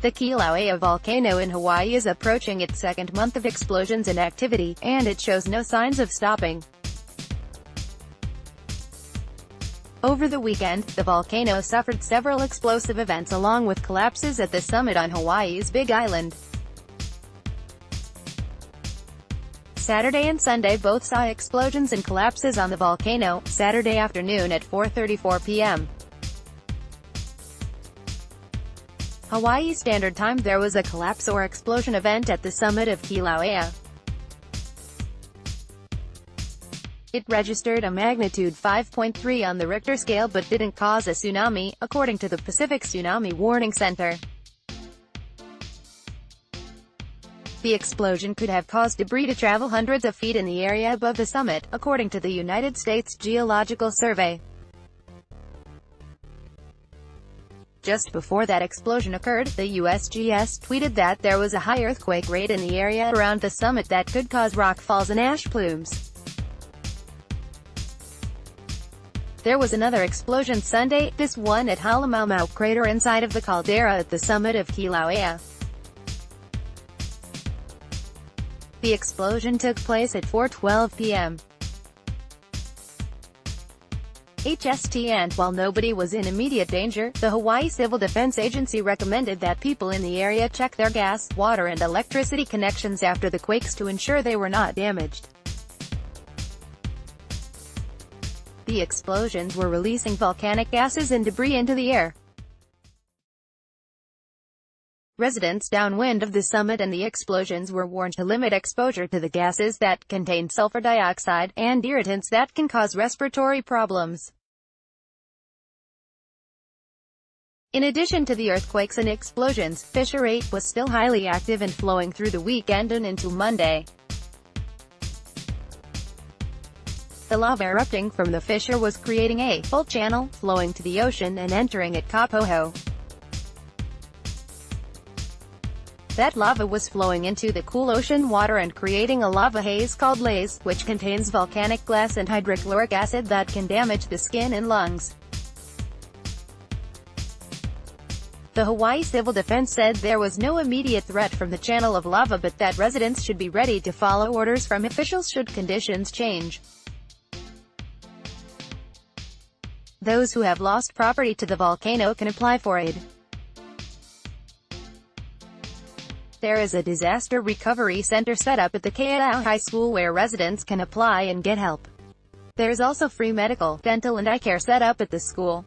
The Kilauea volcano in Hawaii is approaching its second month of explosions and activity, and it shows no signs of stopping. Over the weekend, the volcano suffered several explosive events along with collapses at the summit on Hawaii's Big Island. Saturday and Sunday both saw explosions and collapses on the volcano, Saturday afternoon at 4.34 p.m. Hawaii Standard Time there was a collapse or explosion event at the summit of Kilauea. It registered a magnitude 5.3 on the Richter scale but didn't cause a tsunami, according to the Pacific Tsunami Warning Center. The explosion could have caused debris to travel hundreds of feet in the area above the summit, according to the United States Geological Survey. Just before that explosion occurred, the USGS tweeted that there was a high earthquake rate in the area around the summit that could cause rock falls and ash plumes. There was another explosion Sunday, this one at Halemaumau crater inside of the caldera at the summit of Kilauea. The explosion took place at 4.12 p.m. HST and, while nobody was in immediate danger, the Hawaii Civil Defense Agency recommended that people in the area check their gas, water and electricity connections after the quakes to ensure they were not damaged. The explosions were releasing volcanic gases and debris into the air. Residents downwind of the summit and the explosions were warned to limit exposure to the gases that contain sulfur dioxide, and irritants that can cause respiratory problems. In addition to the earthquakes and explosions, Fissure 8 was still highly active and flowing through the weekend and into Monday. The lava erupting from the fissure was creating a full channel, flowing to the ocean and entering at Kapoho. That lava was flowing into the cool ocean water and creating a lava haze called laze, which contains volcanic glass and hydrochloric acid that can damage the skin and lungs. The Hawaii Civil Defense said there was no immediate threat from the channel of lava but that residents should be ready to follow orders from officials should conditions change. Those who have lost property to the volcano can apply for aid. There is a disaster recovery center set up at the Keaau High School where residents can apply and get help. There's also free medical, dental and eye care set up at the school.